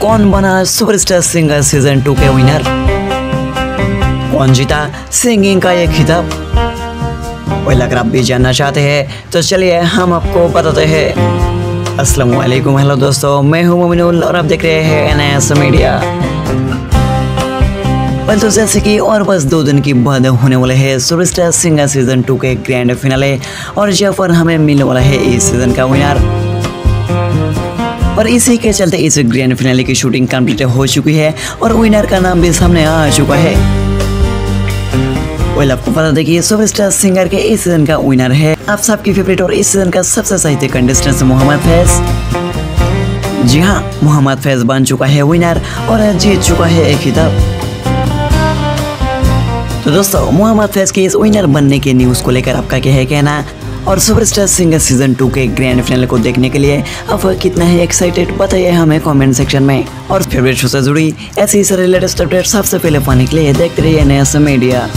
कौन बना superstar singer season two के विनर कौन जीता सिंगिंग का ये खिताब वही अगर आप भी जानना चाहते हैं तो चलिए हम आपको बताते हैं। अस्सलाम वालेकुम हेलो दोस्तों, मैं हूँ मोमिनुल और आप देख रहे हैं एन एस मीडिया। वेल तो जैसे कि और बस दो दिन की बाद होने वाले है, सुपरस्टार सिंगर सीज़न टू के ग्रैंड फिनाले और जहाँ पर हमें मिलने वाला है इस सीज़न का विनर और इसी के चलते इस ग्रैंड फिनाले की शूटिंग कंप्लीट हो चुकी है और विनर का नाम भी सामने आ चुका है। वेल आपको बता दें कि सुपरस्टार सिंगर के इस सीज़न का विनर है। आप सबकी फेवरेट और इस सीज़न का सबसे सही कंटेस्टेंट मोहम्मद फैज। जी हाँ मोहम्मद फैज बन चुका है विनर और जीत चुका है एक खिताब तो दोस्तों, मोहम्मद फैज के इस विनर बनने के न्यूज़ को लेकर आपका क्या है कहना? और सुपरस्टार सिंगर सीज़न टू के ग्रैंड फिनाल को देखने के लिए अब कितना है एक्साइटेड बताइए हमें कमेंट सेक्शन में। और फेवरेट शो से जुड़ी ऐसी सारे लेटेस्ट अपडेट सबसे पहले पाने के लिए देखते रहिए नया मीडिया